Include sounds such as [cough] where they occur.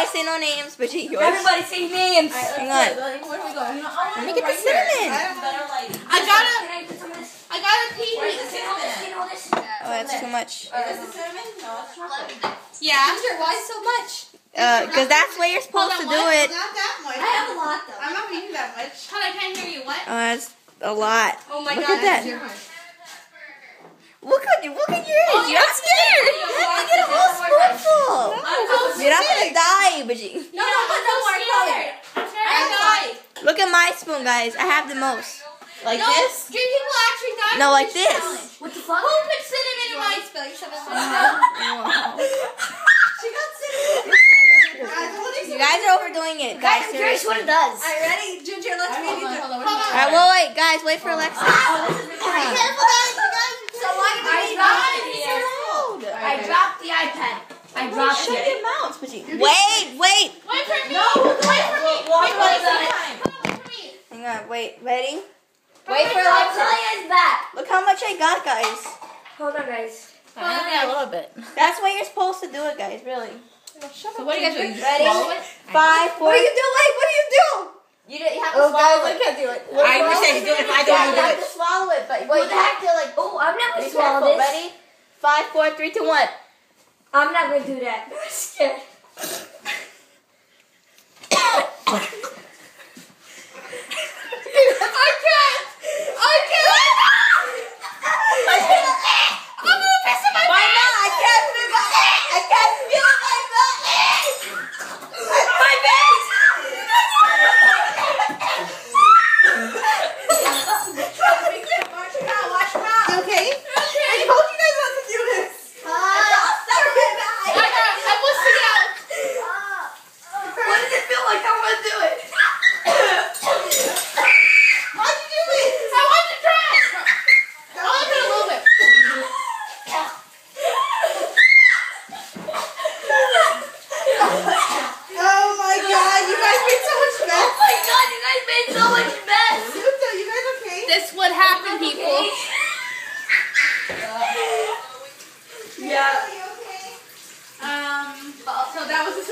Everybody say no names, but yours. Everybody say names. Hang on. Where are we going? Let me get the cinnamon. I gotta, Can I put some of this? I gotta pee. Where's the cinnamon? Can all this? Oh, that's too much. Is this the cinnamon? No, it's chocolate. Yeah. why so much? Uh, cause that's where you're supposed to Hold on, do what? it. Not that much. I have a lot though. I'm not eating that much. Hold on, I can't hear you. What? Oh, that's a lot. Oh my Look god. at that. that's too much. Look at you. Look at yours. Oh, You're yeah. scared. Yeah. You get a whole spoonful. You're not gonna die, but. No, [laughs] no, I'm so scared. I'm scared Look at my spoon, guys. I have the most. Like no, this? Three people actually died. No, like this. this. challenge. What the fuck? Who put cinnamon in my spoon? You said [laughs] Wow. She got cinnamon. Guys, You guys are overdoing it, guys. Guys, I'm curious what it does. Alright, ready? Ginger, let's Hold maybe on, do hold on. Hold Hold Alright, well, wait, guys. Wait for Alexa. Oh, this is Be recording. careful, guys. You guys. So why did I we dropped die? it. I dropped the iPad. I dropped Shut it. your mouth, but you. Wait, wait. Wait for me. No, wait for me. Walk Wait like for me. that. Come on, wait. Hang on, wait. Ready? Wait for I'll tell you back. Look how much I got, guys. Hold on, guys. hold on a little bit. That's why you're supposed to do it, guys. Really. So what do you guys do? You just Ready? Five, four. What are you doing? Wait, what do you do? You, don't- you have to Oh, swallow guys, I it. can't do it. I wish I could do it. If I Yeah, don't you have to swallow it, but Wait, you have to like. Oh, I'm not gonna swallow careful. this. Ready? Five, four, three, two, one. I'm not gonna do that. [laughs] I'm scared. I can't. I can't. I'm gonna piss in my Why pants. not? I can't feel my. I can't feel my butt. My face. Watch your mouth. Watch your mouth. Okay. I told you guys not to do this. Ah, sorry, I got. I must sit out. What does it feel like? I'm gonna do it. Why'd you do it? I want to try. I want to do a little bit. Oh my god, you guys made so much Oh mess. my god, you guys made so much mess. Yuta, you guys okay? This would happen. [laughs] Yeah. Are you okay? Um. So that was the